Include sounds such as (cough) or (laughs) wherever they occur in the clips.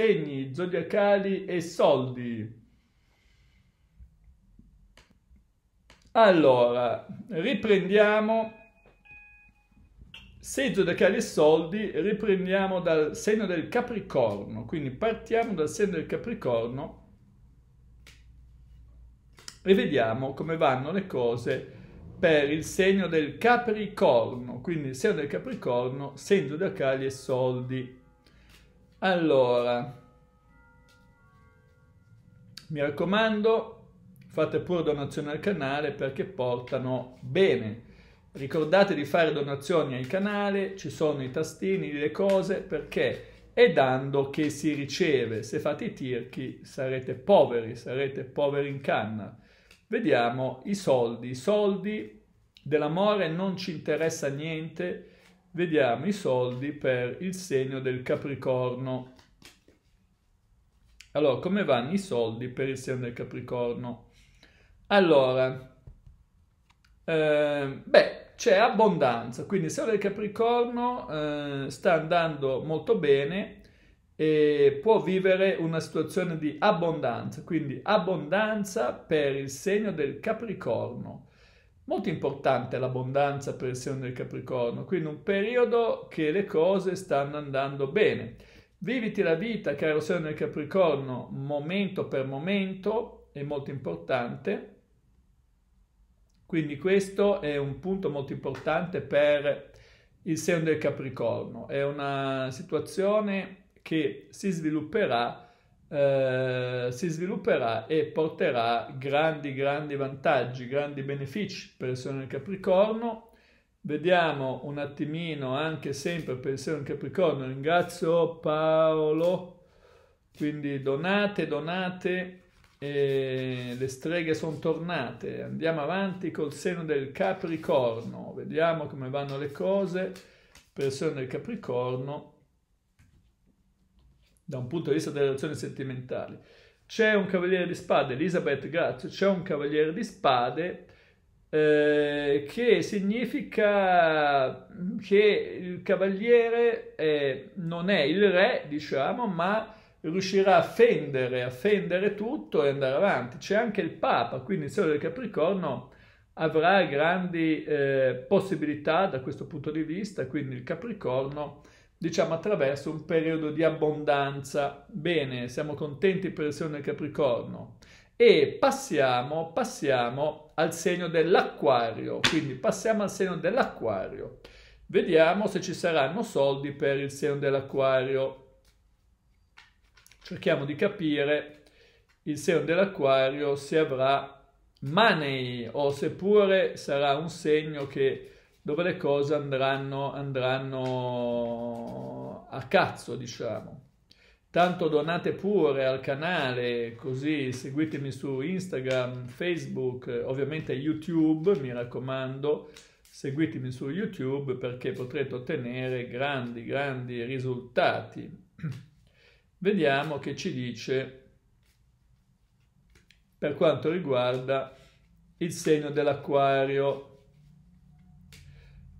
segni zodiacali e soldi. Allora, riprendiamo segno zodiacali e soldi, riprendiamo dal segno del Capricorno, quindi partiamo dal segno del Capricorno e vediamo come vanno le cose per il segno del Capricorno, quindi il segno del Capricorno, segno zodiacali e soldi. Allora, mi raccomando, fate pure donazioni al canale perché portano bene. Ricordate di fare donazioni al canale, ci sono i tastini, le cose, perché è dando che si riceve. Se fate i tirchi sarete poveri, sarete poveri in canna. Vediamo i soldi. I soldi dell'amore non ci interessa niente. Vediamo i soldi per il segno del Capricorno. Allora, come vanno i soldi per il segno del Capricorno? Allora, eh, beh, c'è abbondanza, quindi il segno del Capricorno eh, sta andando molto bene e può vivere una situazione di abbondanza, quindi abbondanza per il segno del Capricorno. Molto importante l'abbondanza per il segno del Capricorno, quindi un periodo che le cose stanno andando bene. Viviti la vita, caro segno del Capricorno, momento per momento, è molto importante quindi questo è un punto molto importante per il segno del Capricorno. È una situazione che si svilupperà, eh, si svilupperà e porterà grandi, grandi vantaggi, grandi benefici per il segno del Capricorno. Vediamo un attimino anche sempre per il segno del Capricorno. Ringrazio Paolo. Quindi donate, donate e le streghe sono tornate. Andiamo avanti col seno del Capricorno, vediamo come vanno le cose per il seno del Capricorno da un punto di vista delle relazioni sentimentali. C'è un cavaliere di spade, Elisabeth, grazie, c'è un cavaliere di spade eh, che significa che il cavaliere è, non è il re, diciamo, ma riuscirà a fendere, a fendere tutto e andare avanti. C'è anche il Papa, quindi il Sole del Capricorno avrà grandi eh, possibilità da questo punto di vista, quindi il Capricorno, diciamo attraverso un periodo di abbondanza. Bene, siamo contenti per il segno del Capricorno. E passiamo, passiamo al segno dell'acquario, quindi passiamo al segno dell'acquario. Vediamo se ci saranno soldi per il segno dell'acquario cerchiamo di capire il segno dell'acquario se avrà money o seppure sarà un segno che, dove le cose andranno, andranno a cazzo, diciamo. Tanto donate pure al canale, così seguitemi su Instagram, Facebook, ovviamente YouTube, mi raccomando, seguitemi su YouTube perché potrete ottenere grandi, grandi risultati. (clears throat) Vediamo che ci dice per quanto riguarda il segno dell'acquario.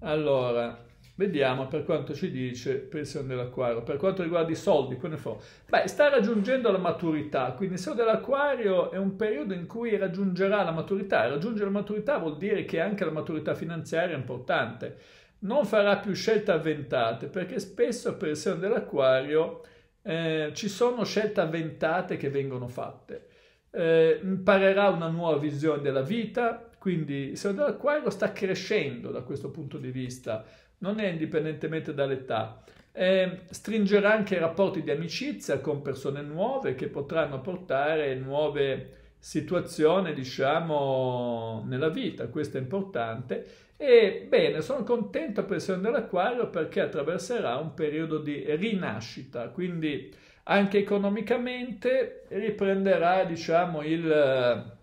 Allora, vediamo per quanto ci dice segno dell'acquario. Per quanto riguarda i soldi, come fa? Beh, sta raggiungendo la maturità, quindi il segno dell'acquario è un periodo in cui raggiungerà la maturità. Raggiungere la maturità vuol dire che anche la maturità finanziaria è importante. Non farà più scelte avventate, perché spesso per il segno dell'acquario eh, ci sono scelte avventate che vengono fatte. Eh, imparerà una nuova visione della vita, quindi il segno dell'acquario sta crescendo da questo punto di vista, non è indipendentemente dall'età. Eh, stringerà anche rapporti di amicizia con persone nuove che potranno portare nuove situazioni, diciamo, nella vita, questo è importante. E bene, sono contento per il segno dell'acquario perché attraverserà un periodo di rinascita, quindi anche economicamente riprenderà, diciamo, il...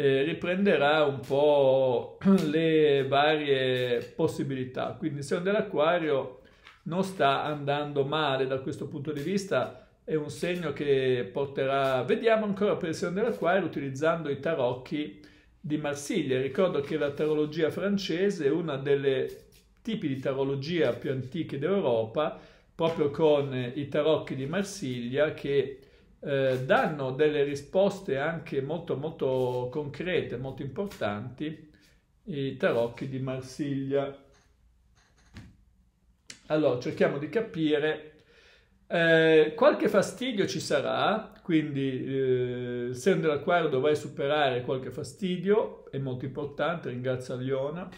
Eh, riprenderà un po' (clears throat) le varie possibilità. Quindi il segno dell'acquario non sta andando male da questo punto di vista, è un segno che porterà... Vediamo ancora per il segno dell'acquario utilizzando i tarocchi di Marsiglia. Ricordo che la tarologia francese è una delle tipi di tarologia più antiche d'Europa proprio con i tarocchi di Marsiglia che eh, danno delle risposte anche molto molto concrete, molto importanti, i tarocchi di Marsiglia. Allora, cerchiamo di capire. Eh, qualche fastidio ci sarà, quindi eh, il segno dell'acquario dovrai superare qualche fastidio, è molto importante, ringrazio Liona.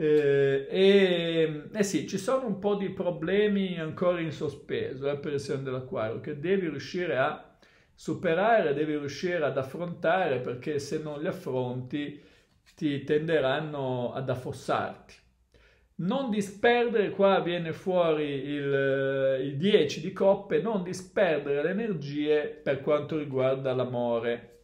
Eh, e eh sì, ci sono un po' di problemi ancora in sospeso eh, per il segno dell'acquario che devi riuscire a superare, devi riuscire ad affrontare perché se non li affronti ti tenderanno ad affossarti. Non disperdere, qua viene fuori il 10 di coppe, non disperdere le energie per quanto riguarda l'amore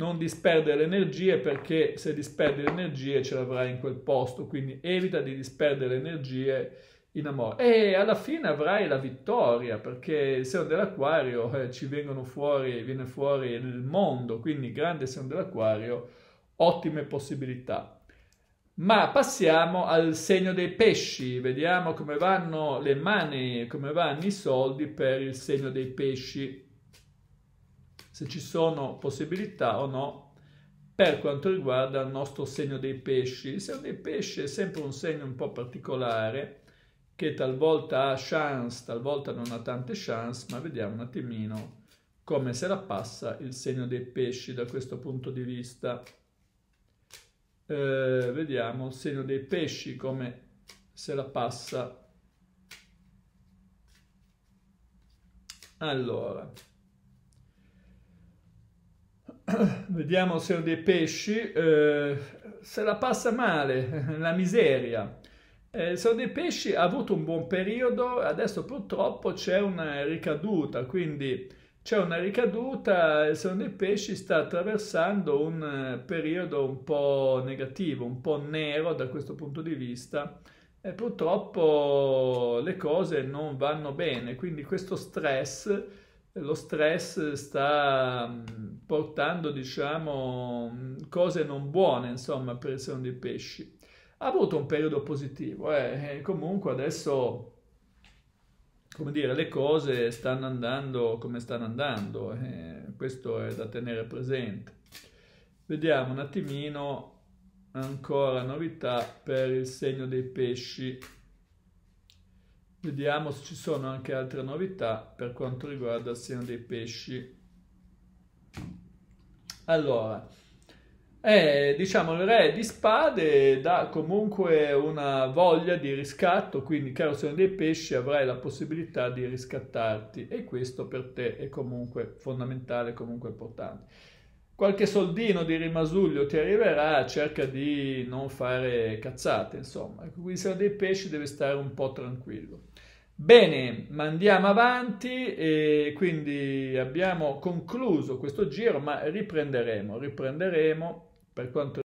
non disperdere le energie perché se disperdi le energie ce l'avrai in quel posto, quindi evita di disperdere le energie in amore. E alla fine avrai la vittoria perché il segno dell'acquario eh, ci vengono fuori, viene fuori il mondo, quindi grande segno dell'acquario, ottime possibilità. Ma passiamo al segno dei pesci, vediamo come vanno le mani, come vanno i soldi per il segno dei pesci se ci sono possibilità o no per quanto riguarda il nostro segno dei pesci. Il segno dei pesci è sempre un segno un po' particolare che talvolta ha chance, talvolta non ha tante chance, ma vediamo un attimino come se la passa il segno dei pesci da questo punto di vista. Eh, vediamo il segno dei pesci come se la passa. Allora, (coughs) vediamo se ho dei pesci, eh, se la passa male, (laughs) la miseria. Eh, se ho dei pesci ha avuto un buon periodo, adesso purtroppo c'è una ricaduta, quindi c'è una ricaduta, il Seno dei Pesci sta attraversando un eh, periodo un po' negativo, un po' nero da questo punto di vista e purtroppo le cose non vanno bene, quindi questo stress lo stress sta mm, portando, diciamo, mm, cose non buone, insomma, per il segno dei pesci. Ha avuto un periodo positivo, eh, comunque adesso, come dire, le cose stanno andando come stanno andando, eh, questo è da tenere presente. Vediamo un attimino ancora novità per il segno dei pesci. Vediamo se ci sono anche altre novità per quanto riguarda il segno dei pesci. Allora, eh, diciamo il re di spade dà comunque una voglia di riscatto, quindi caro segno dei pesci avrai la possibilità di riscattarti e questo per te è comunque fondamentale, comunque importante qualche soldino di rimasuglio ti arriverà, cerca di non fare cazzate, insomma. Quindi se ha dei pesci deve stare un po' tranquillo. Bene, ma andiamo avanti e quindi abbiamo concluso questo giro, ma riprenderemo, riprenderemo per quanto